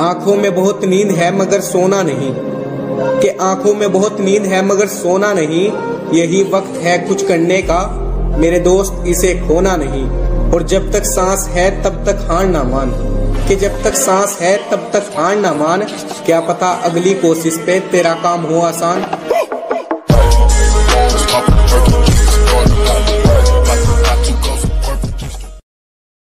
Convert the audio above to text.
आँखों में बहुत नींद है, मगर सोना नहीं। कि आँखों में बहुत नींद है, मगर सोना नहीं, यही वक्त है कुछ करने का। मेरे दोस्त इसे खोना नहीं, और जब तक सांस है, तब तक हार ना मान। कि जब तक सांस है, तब तक हार ना मान। क्या पता अगली कोशिश पे तेरा काम हो आसान।